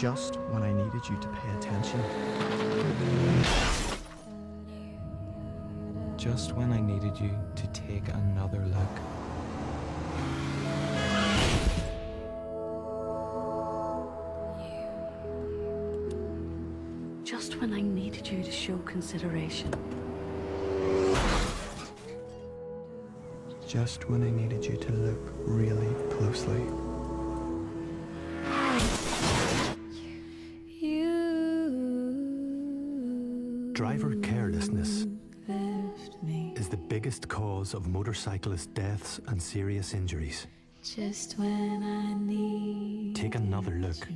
just when I needed you to pay attention. Just when I needed you to take another look. Just when I needed you to show consideration. Just when I needed you to look really closely. Driver carelessness is the biggest cause of motorcyclist deaths and serious injuries. just when I need Take another look.